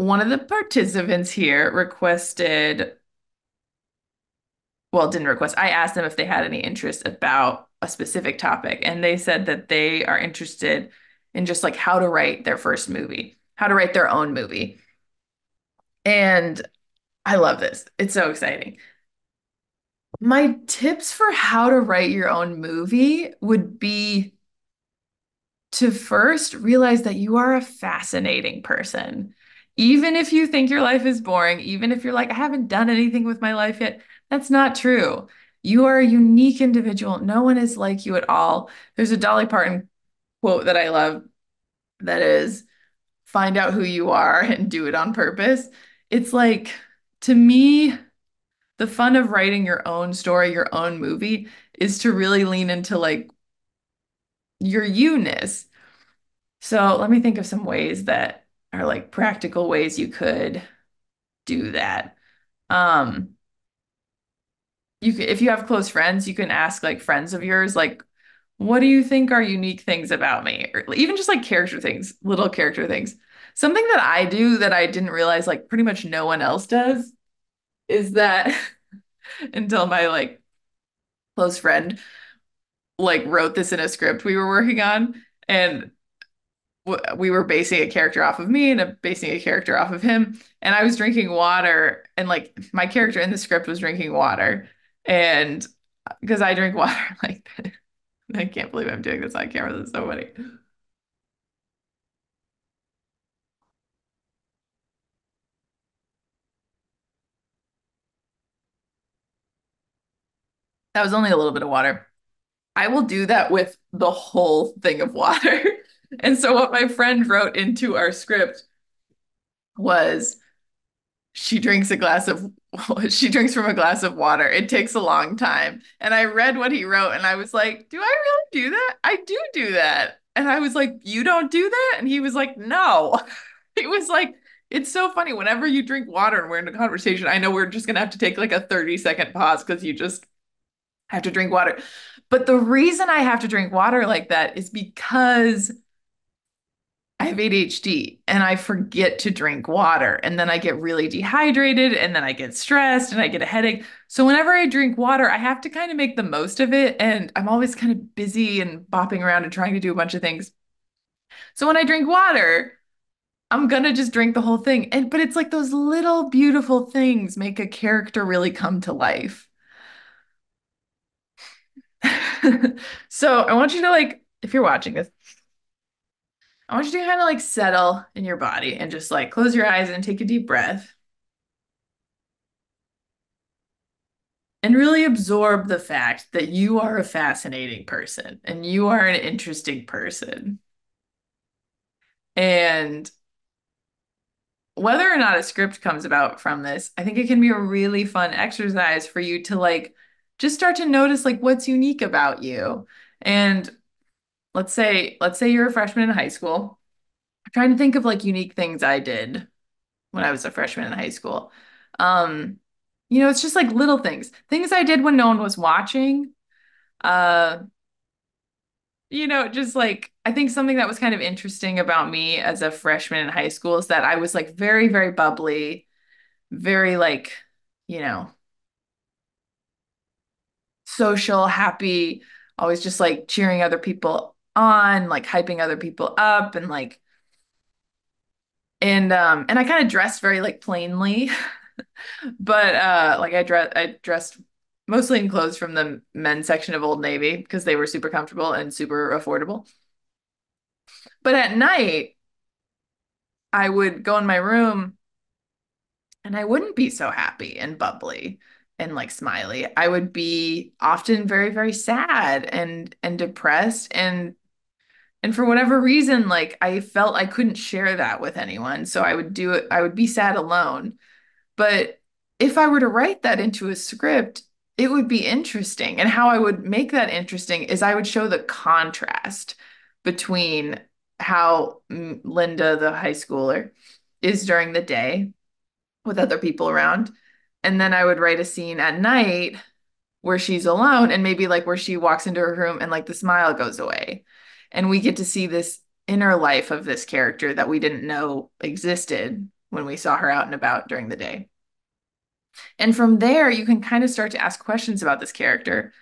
one of the participants here requested, well, didn't request. I asked them if they had any interest about a specific topic, and they said that they are interested in just like how to write their first movie, how to write their own movie. And I love this. It's so exciting. My tips for how to write your own movie would be to first realize that you are a fascinating person. Even if you think your life is boring, even if you're like, I haven't done anything with my life yet, that's not true. You are a unique individual. No one is like you at all. There's a Dolly Parton quote that I love that is, find out who you are and do it on purpose. It's like, to me, the fun of writing your own story, your own movie, is to really lean into like your you-ness. So let me think of some ways that are like practical ways you could do that. Um, you if you have close friends, you can ask like friends of yours, like, what do you think are unique things about me? Or even just like character things, little character things. Something that I do that I didn't realize like pretty much no one else does is that until my like close friend like wrote this in a script we were working on and we were basing a character off of me and a, basing a character off of him. And I was drinking water and like my character in the script was drinking water. And because I drink water like I can't believe I'm doing this on camera. Is so funny. That was only a little bit of water. I will do that with the whole thing of water. and so what my friend wrote into our script was she drinks a glass of she drinks from a glass of water. It takes a long time. And I read what he wrote and I was like, "Do I really do that? I do do that." And I was like, "You don't do that?" And he was like, "No." It was like it's so funny whenever you drink water and we're in a conversation, I know we're just going to have to take like a 30 second pause cuz you just have to drink water. But the reason I have to drink water like that is because I have ADHD and I forget to drink water. And then I get really dehydrated and then I get stressed and I get a headache. So whenever I drink water, I have to kind of make the most of it. And I'm always kind of busy and bopping around and trying to do a bunch of things. So when I drink water, I'm gonna just drink the whole thing. And but it's like those little beautiful things make a character really come to life. so I want you to like, if you're watching this, I want you to kind of like settle in your body and just like close your eyes and take a deep breath. And really absorb the fact that you are a fascinating person and you are an interesting person. And whether or not a script comes about from this, I think it can be a really fun exercise for you to like just start to notice like what's unique about you. And let's say let's say you're a freshman in high school. I'm trying to think of like unique things I did when I was a freshman in high school. Um, you know, it's just like little things. Things I did when no one was watching. Uh, you know, just like I think something that was kind of interesting about me as a freshman in high school is that I was like very, very bubbly, very like, you know, social, happy, always just like cheering other people on, like hyping other people up and like and um and I kind of dressed very like plainly. but uh like I dress I dressed mostly in clothes from the men's section of Old Navy because they were super comfortable and super affordable. But at night I would go in my room and I wouldn't be so happy and bubbly and like smiley. I would be often very, very sad and and depressed and and for whatever reason, like I felt I couldn't share that with anyone. So I would do it, I would be sad alone. But if I were to write that into a script, it would be interesting. And how I would make that interesting is I would show the contrast between how Linda, the high schooler, is during the day with other people around and then I would write a scene at night where she's alone and maybe like where she walks into her room and like the smile goes away. And we get to see this inner life of this character that we didn't know existed when we saw her out and about during the day. And from there, you can kind of start to ask questions about this character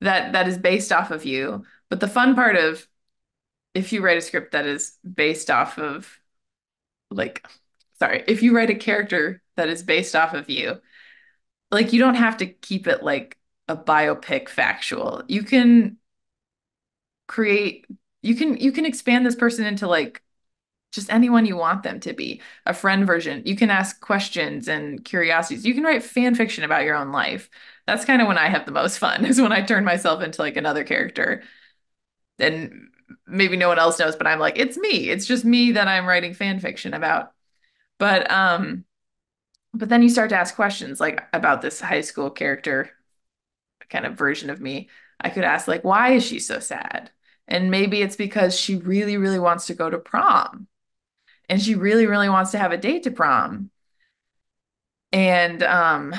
that that is based off of you. But the fun part of if you write a script that is based off of like sorry, if you write a character that is based off of you, like you don't have to keep it like a biopic factual. You can create you can you can expand this person into like just anyone you want them to be, a friend version. You can ask questions and curiosities. You can write fan fiction about your own life. That's kind of when I have the most fun, is when I turn myself into like another character. And maybe no one else knows, but I'm like, it's me. It's just me that I'm writing fan fiction about. But um, but then you start to ask questions like about this high school character kind of version of me. I could ask like, why is she so sad? And maybe it's because she really, really wants to go to prom and she really, really wants to have a date to prom. And um,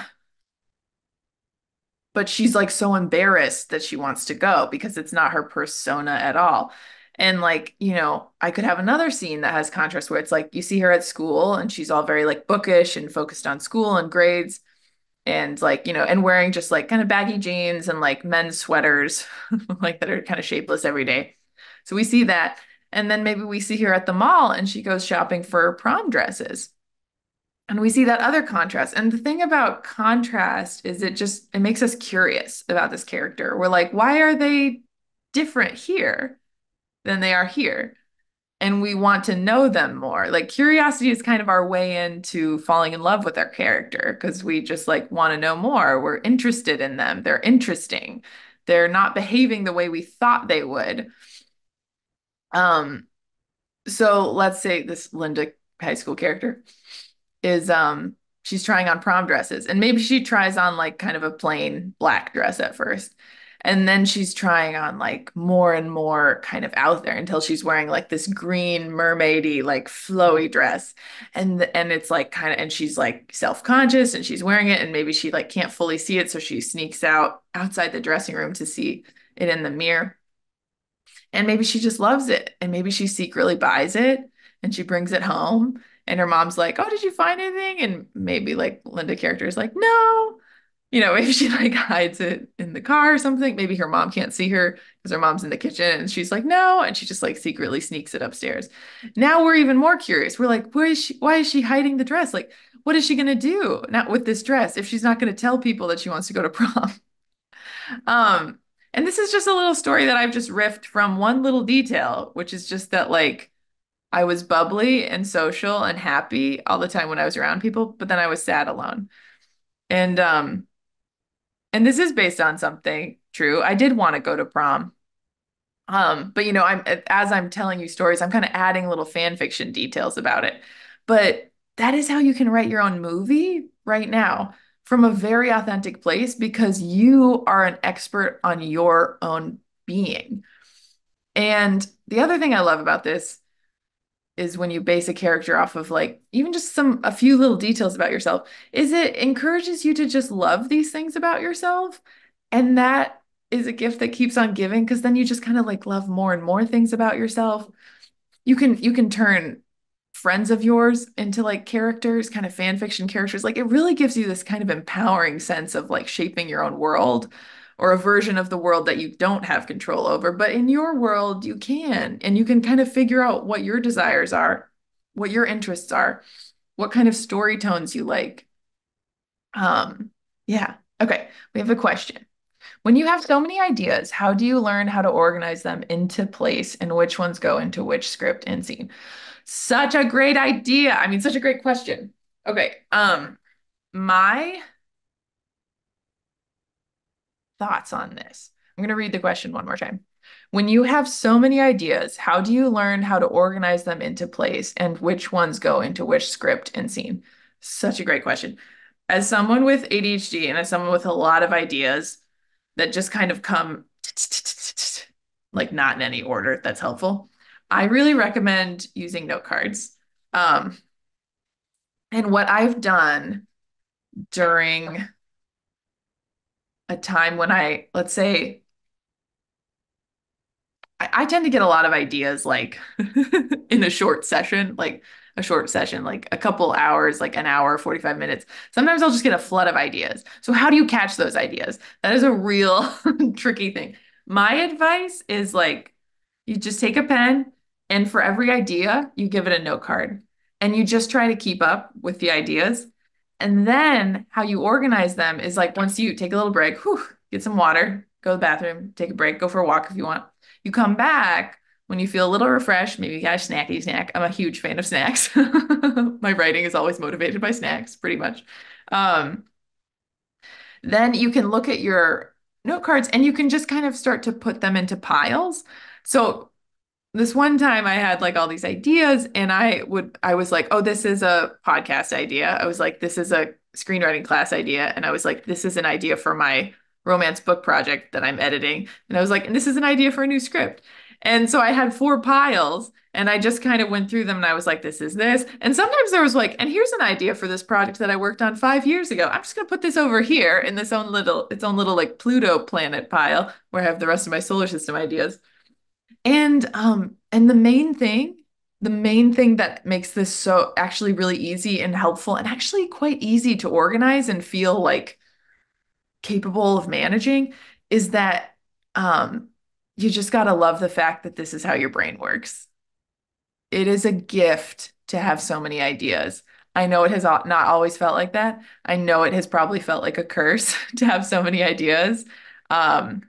but she's like so embarrassed that she wants to go because it's not her persona at all. And like, you know, I could have another scene that has contrast where it's like you see her at school and she's all very like bookish and focused on school and grades and like, you know, and wearing just like kind of baggy jeans and like men's sweaters like that are kind of shapeless every day. So we see that. And then maybe we see her at the mall and she goes shopping for prom dresses. And we see that other contrast. And the thing about contrast is it just it makes us curious about this character. We're like, why are they different here than they are here? And we want to know them more. Like curiosity is kind of our way into falling in love with our character because we just like want to know more. We're interested in them. They're interesting. They're not behaving the way we thought they would. Um, so let's say this Linda high school character is um she's trying on prom dresses and maybe she tries on like kind of a plain black dress at first and then she's trying on like more and more kind of out there until she's wearing like this green mermaidy like flowy dress and and it's like kind of and she's like self-conscious and she's wearing it and maybe she like can't fully see it so she sneaks out outside the dressing room to see it in the mirror and maybe she just loves it. And maybe she secretly buys it and she brings it home. And her mom's like, Oh, did you find anything? And maybe like Linda character is like, No. You know, if she like hides it in the car or something. Maybe her mom can't see her because her mom's in the kitchen and she's like, No. And she just like secretly sneaks it upstairs. Now we're even more curious. We're like, Where is she? Why is she hiding the dress? Like, what is she going to do not with this dress if she's not going to tell people that she wants to go to prom? um, and this is just a little story that I've just riffed from one little detail, which is just that like I was bubbly and social and happy all the time when I was around people, but then I was sad alone. And um and this is based on something true. I did want to go to prom. Um, but you know, I'm as I'm telling you stories, I'm kind of adding little fan fiction details about it. But that is how you can write your own movie right now from a very authentic place because you are an expert on your own being. And the other thing I love about this is when you base a character off of like even just some a few little details about yourself is it encourages you to just love these things about yourself? And that is a gift that keeps on giving because then you just kind of like love more and more things about yourself. You can you can turn friends of yours into like characters, kind of fan fiction characters. Like it really gives you this kind of empowering sense of like shaping your own world or a version of the world that you don't have control over. But in your world, you can, and you can kind of figure out what your desires are, what your interests are, what kind of story tones you like. Um, yeah. Okay. We have a question. When you have so many ideas, how do you learn how to organize them into place and which ones go into which script and scene? Such a great idea. I mean, such a great question. Okay. Um, my thoughts on this. I'm going to read the question one more time. When you have so many ideas, how do you learn how to organize them into place and which ones go into which script and scene? Such a great question. As someone with ADHD and as someone with a lot of ideas that just kind of come like not in any order, that's helpful. I really recommend using note cards. Um, and what I've done during a time when I, let's say, I, I tend to get a lot of ideas like in a short session. Like a short session, like a couple hours, like an hour, 45 minutes. Sometimes I'll just get a flood of ideas. So, how do you catch those ideas? That is a real tricky thing. My advice is like, you just take a pen, and for every idea, you give it a note card, and you just try to keep up with the ideas. And then how you organize them is like once you take a little break, whew, get some water, go to the bathroom, take a break, go for a walk if you want. You come back when you feel a little refreshed, maybe you got a snacky snack. I'm a huge fan of snacks. My writing is always motivated by snacks, pretty much. Um, then you can look at your note cards and you can just kind of start to put them into piles. So this one time I had like all these ideas and I would I was like, "Oh, this is a podcast idea." I was like, "This is a screenwriting class idea." And I was like, "This is an idea for my romance book project that I'm editing." And I was like, "And this is an idea for a new script." And so I had four piles and I just kind of went through them and I was like, this is this. And sometimes there was like, and here's an idea for this project that I worked on five years ago. I'm just gonna put this over here in this own little, its own little like Pluto planet pile where I have the rest of my solar system ideas. And um, and the main thing, the main thing that makes this so actually really easy and helpful and actually quite easy to organize and feel like capable of managing is that um you just got to love the fact that this is how your brain works. It is a gift to have so many ideas. I know it has not always felt like that. I know it has probably felt like a curse to have so many ideas. Um,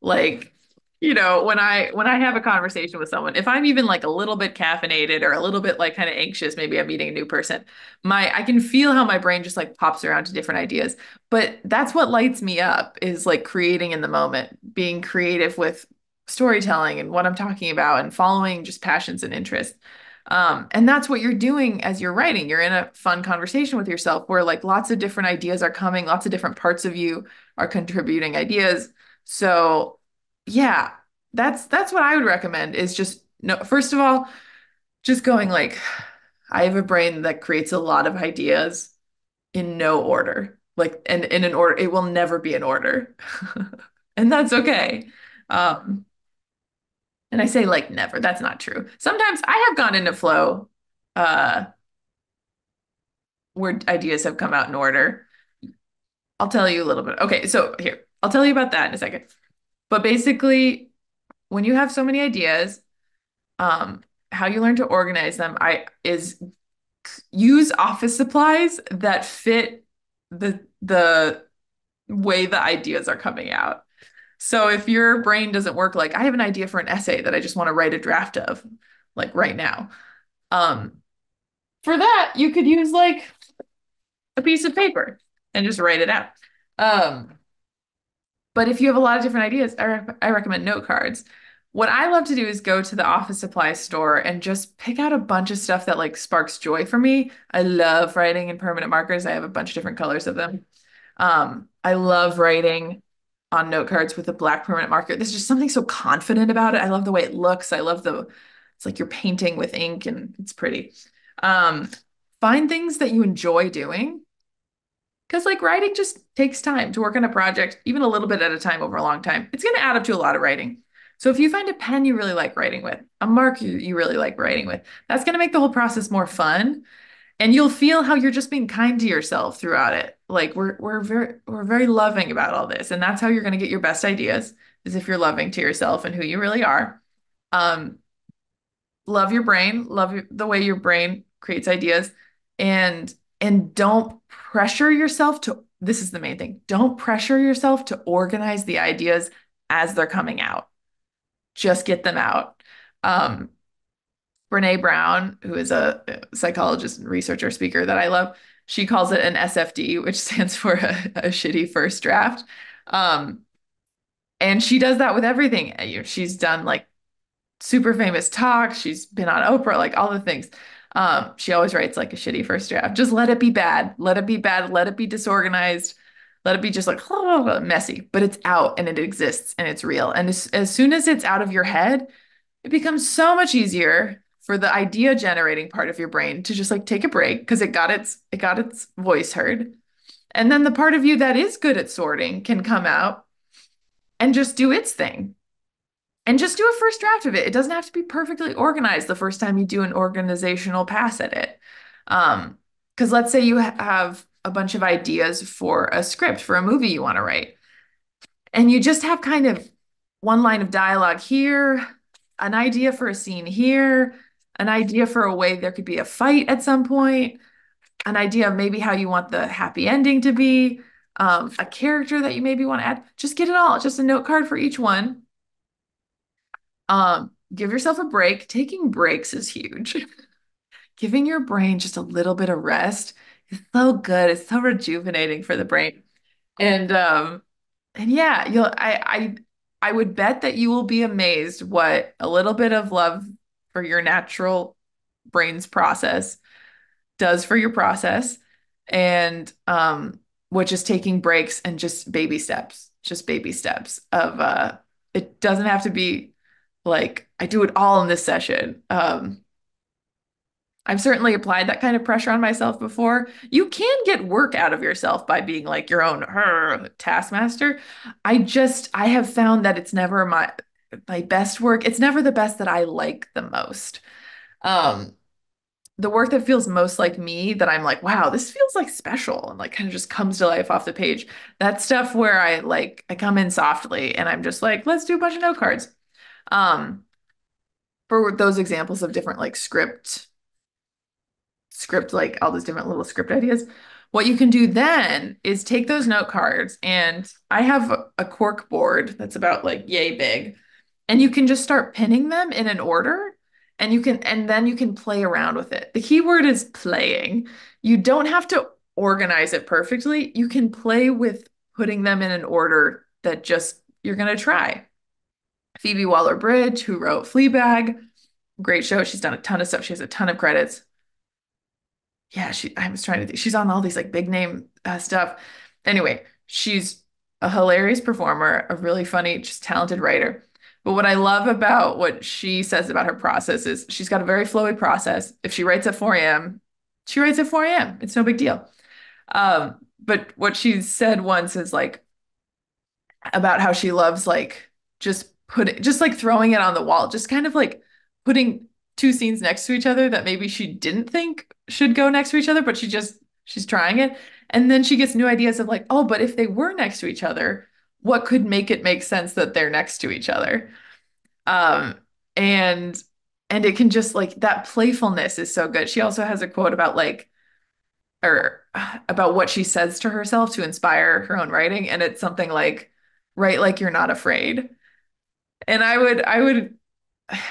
like you know when i when i have a conversation with someone if i'm even like a little bit caffeinated or a little bit like kind of anxious maybe i'm meeting a new person my i can feel how my brain just like pops around to different ideas. But that's what lights me up is like creating in the moment being creative with storytelling and what i'm talking about and following just passions and interests. Um, and that's what you're doing as you're writing. You're in a fun conversation with yourself where like lots of different ideas are coming lots of different parts of you are contributing ideas. So yeah, that's that's what I would recommend is just no, first of all, just going like I have a brain that creates a lot of ideas in no order. Like and in an order, it will never be in order. And that's okay. Um, and I say like never, that's not true. Sometimes I have gone into flow uh where ideas have come out in order. I'll tell you a little bit. Okay, so here, I'll tell you about that in a second. But basically, when you have so many ideas, um, how you learn to organize them I is use office supplies that fit the the way the ideas are coming out. So if your brain doesn't work like I have an idea for an essay that I just want to write a draft of like right now. Um for that you could use like a piece of paper and just write it out. Um but if you have a lot of different ideas, I, re I recommend note cards. What I love to do is go to the office supply store and just pick out a bunch of stuff that like sparks joy for me. I love writing in permanent markers. I have a bunch of different colors of them. Um, I love writing on note cards with a black permanent marker. There's just something so confident about it. I love the way it looks. I love the, it's like you're painting with ink and it's pretty. Um, find things that you enjoy doing because like writing just takes time to work on a project, even a little bit at a time over a long time. It's going to add up to a lot of writing. So if you find a pen you really like writing with, a mark you, you really like writing with, that's going to make the whole process more fun. And you'll feel how you're just being kind to yourself throughout it. Like we're we're very we're very loving about all this. And that's how you're going to get your best ideas is if you're loving to yourself and who you really are. Um, love your brain, love the way your brain creates ideas and and don't pressure yourself to this is the main thing. Don't pressure yourself to organize the ideas as they're coming out. Just get them out. Um, Brene Brown, who is a psychologist and researcher speaker that I love, she calls it an SFD, which stands for a, a shitty first draft. Um, and she does that with everything. She's done like super famous talks. She's been on Oprah, like all the things. Um, she always writes like a shitty first draft. Just let it be bad. Let it be bad. Let it be disorganized. Let it be just like messy, but it's out and it exists and it's real. And as, as soon as it's out of your head, it becomes so much easier for the idea generating part of your brain to just like take a break because it got its it got its voice heard. And then the part of you that is good at sorting can come out and just do its thing and just do a first draft of it. It doesn't have to be perfectly organized the first time you do an organizational pass at it. Um, because let's say you have a bunch of ideas for a script for a movie you want to write, and you just have kind of one line of dialogue here, an idea for a scene here, an idea for a way there could be a fight at some point, an idea of maybe how you want the happy ending to be, um, a character that you maybe want to add. Just get it all, just a note card for each one. Um, give yourself a break. Taking breaks is huge. Giving your brain just a little bit of rest is so good. It's so rejuvenating for the brain. And um, and yeah, you'll I I I would bet that you will be amazed what a little bit of love for your natural brain's process does for your process and um which is taking breaks and just baby steps just baby steps of uh it doesn't have to be like I do it all in this session um I've certainly applied that kind of pressure on myself before. You can get work out of yourself by being like your own taskmaster. I just I have found that it's never my my best work. It's never the best that I like the most. Um the work that feels most like me that I'm like, wow, this feels like special and like kind of just comes to life off the page. That stuff where I like I come in softly and I'm just like, let's do a bunch of note cards. Um for those examples of different like script script, like all those different little script ideas. What you can do then is take those note cards, and I have a cork board that's about like yay big, and you can just start pinning them in an order and you can and then you can play around with it. The key word is playing. You don't have to organize it perfectly. You can play with putting them in an order that just you're going to try. Phoebe Waller-Bridge, who wrote Fleabag, great show. She's done a ton of stuff. She has a ton of credits yeah, she I was trying to think. She's on all these like big name uh, stuff. Anyway, she's a hilarious performer, a really funny, just talented writer. But what I love about what she says about her process is she's got a very flowy process. If she writes at 4 a.m., she writes at 4 a.m. It's no big deal. Um, but what she said once is like about how she loves like just put it, just like throwing it on the wall, just kind of like putting two scenes next to each other that maybe she didn't think should go next to each other, but she just she's trying it. And then she gets new ideas of like, oh, but if they were next to each other, what could make it make sense that they're next to each other? Um, and and it can just like that playfulness is so good. She also has a quote about like or about what she says to herself to inspire her own writing and it's something like write like you're not afraid. And I would I would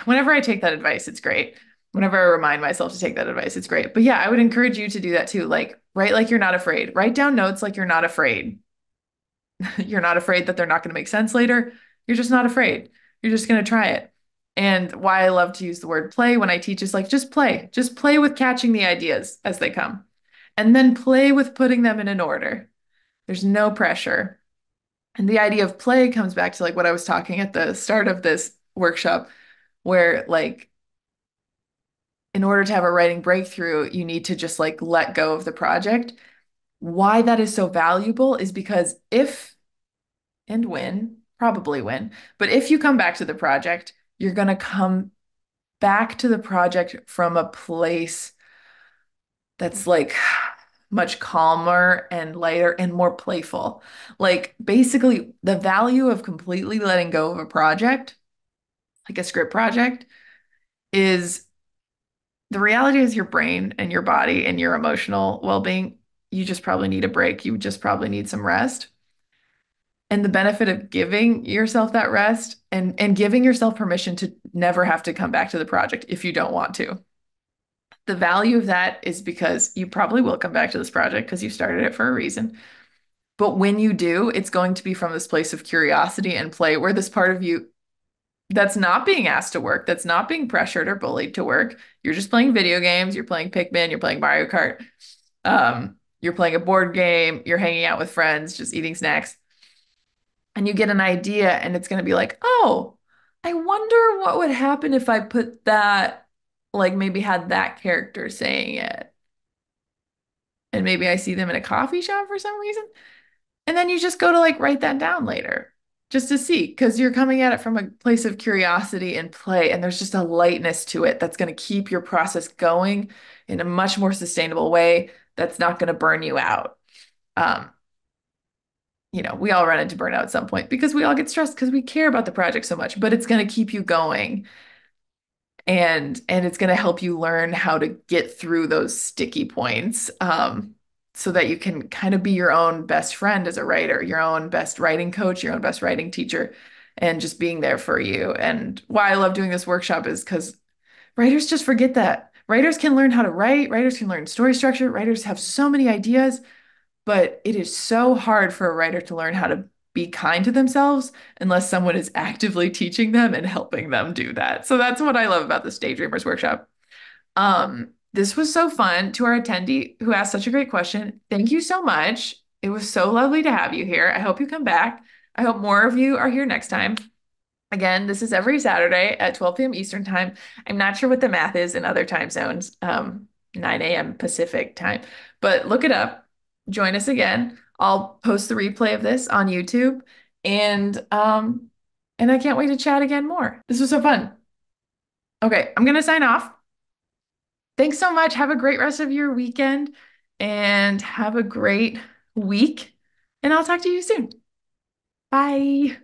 whenever I take that advice, it's great. Whenever I remind myself to take that advice, it's great. But yeah, I would encourage you to do that too. Like, write like you're not afraid. Write down notes like you're not afraid. you're not afraid that they're not going to make sense later. You're just not afraid. You're just going to try it. And why I love to use the word play when I teach is like, just play. Just play with catching the ideas as they come. And then play with putting them in an order. There's no pressure. And the idea of play comes back to like what I was talking at the start of this workshop where like in order to have a writing breakthrough, you need to just like let go of the project. Why that is so valuable is because if and when, probably when, but if you come back to the project, you're going to come back to the project from a place that's like much calmer and lighter and more playful. Like basically the value of completely letting go of a project like a script project is the reality is your brain and your body and your emotional well-being you just probably need a break. You just probably need some rest. And the benefit of giving yourself that rest and and giving yourself permission to never have to come back to the project if you don't want to the value of that is because you probably will come back to this project because you started it for a reason but when you do it's going to be from this place of curiosity and play where this part of you that's not being asked to work, that's not being pressured or bullied to work. You're just playing video games, you're playing Pikmin, you're playing Mario Kart, um, you're playing a board game, you're hanging out with friends, just eating snacks. And you get an idea, and it's going to be like, oh, I wonder what would happen if I put that, like maybe had that character saying it. And maybe I see them in a coffee shop for some reason. And then you just go to like write that down later just to see because you're coming at it from a place of curiosity and play and there's just a lightness to it that's going to keep your process going in a much more sustainable way that's not going to burn you out um, you know we all run into burnout at some point because we all get stressed because we care about the project so much but it's going to keep you going and and it's going to help you learn how to get through those sticky points um, so that you can kind of be your own best friend as a writer, your own best writing coach, your own best writing teacher, and just being there for you. And why I love doing this workshop is because writers just forget that. Writers can learn how to write, writers can learn story structure, writers have so many ideas, but it is so hard for a writer to learn how to be kind to themselves unless someone is actively teaching them and helping them do that. So that's what I love about this Daydreamers workshop. Um, this was so fun. To our attendee who asked such a great question, thank you so much. It was so lovely to have you here. I hope you come back. I hope more of you are here next time. Again, this is every Saturday at 12 p.m. Eastern Time. I'm not sure what the math is in other time zones, um, 9 a.m. Pacific time, but look it up. Join us again. I'll post the replay of this on YouTube, and um, and I can't wait to chat again more. This was so fun. Okay, I'm gonna sign off. Thanks so much. Have a great rest of your weekend and have a great week. And I'll talk to you soon. Bye.